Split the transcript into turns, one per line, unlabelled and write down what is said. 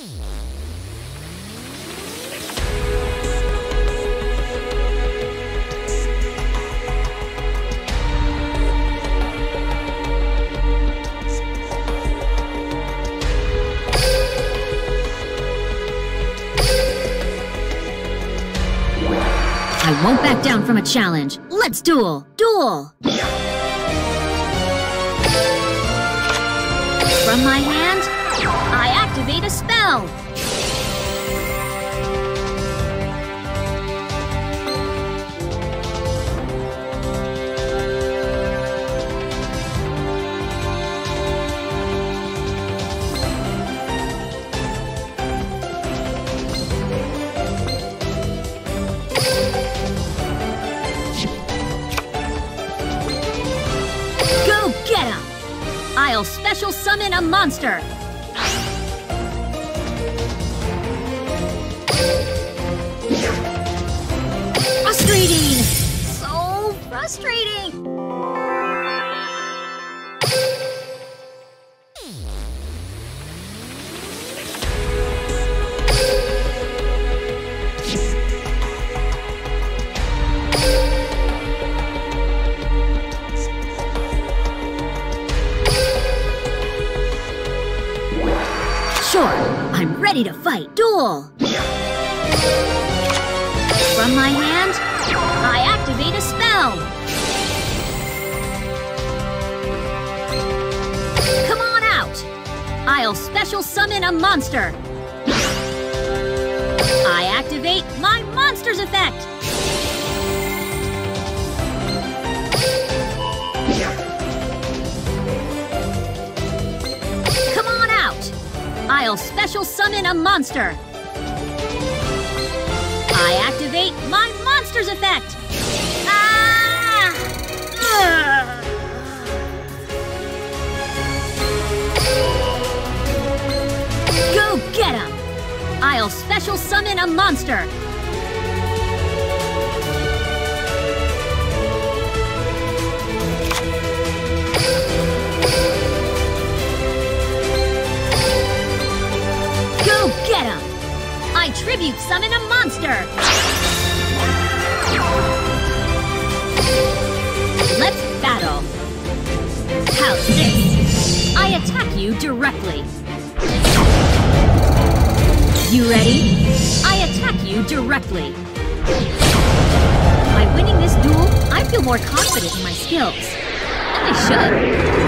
I won't back down from a challenge. Let's duel! Duel! From my hand, spell! Go get him! I'll special summon a monster! Frustrating! Sure, I'm ready to fight. Duel! From my hand, I activate a spell! I'll special summon a monster! I activate my monster's effect! Come on out! I'll special summon a monster! I activate my monster's effect! Get him! I'll special summon a monster! Go get him! I tribute summon a monster! Let's battle! How's this? I attack you directly. You ready? I attack you directly. By winning this duel, I feel more confident in my skills. And I should.